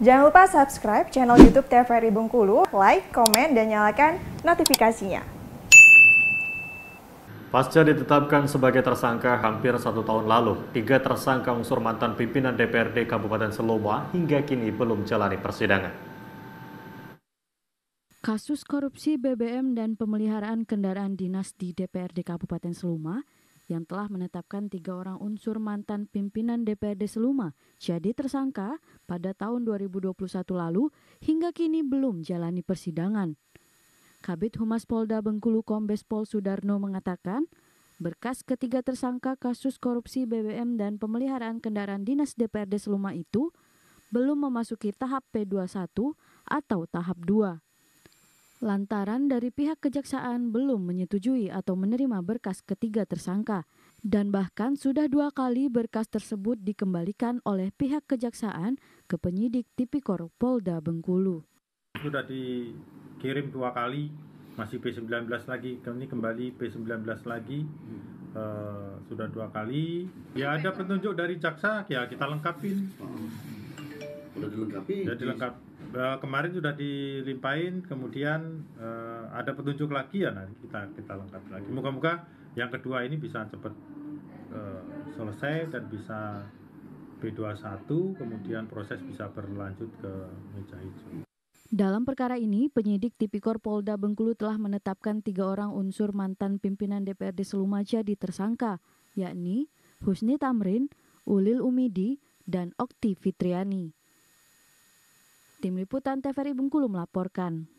Jangan lupa subscribe channel YouTube TVRI Bengkulu, like, komen, dan nyalakan notifikasinya. Pasca ditetapkan sebagai tersangka hampir satu tahun lalu, tiga tersangka unsur mantan pimpinan DPRD Kabupaten Seloma hingga kini belum jalani persidangan. Kasus korupsi BBM dan pemeliharaan kendaraan dinas di DPRD Kabupaten Seluma yang telah menetapkan tiga orang unsur mantan pimpinan DPRD Seluma jadi tersangka pada tahun 2021 lalu hingga kini belum jalani persidangan. Kabit Humas Polda Bengkulu Kombes Pol Sudarno mengatakan, berkas ketiga tersangka kasus korupsi BBM dan pemeliharaan kendaraan dinas DPRD Seluma itu belum memasuki tahap P21 atau tahap 2 lantaran dari pihak kejaksaan belum menyetujui atau menerima berkas ketiga tersangka dan bahkan sudah dua kali berkas tersebut dikembalikan oleh pihak kejaksaan ke penyidik Tipikor Polda Bengkulu. Sudah dikirim dua kali, masih P19 lagi, ini kembali P19 lagi, uh, sudah dua kali. Ya ada petunjuk dari jaksa, ya kita lengkapin. Sudah dilengkapi. Sudah dilengkapi uh, kemarin sudah dilimpahin kemudian uh, ada petunjuk lagi ya nanti kita kita lengkapi lagi moga-moga yang kedua ini bisa cepat uh, selesai dan bisa B21 kemudian proses bisa berlanjut ke meja hijau. Dalam perkara ini, penyidik Tipikor Polda Bengkulu telah menetapkan tiga orang unsur mantan pimpinan DPRD Selumaja di tersangka, yakni Husni Tamrin, Ulil Umidi, dan Okti Fitriani. Tim Liputan TVRI Bengkulu melaporkan.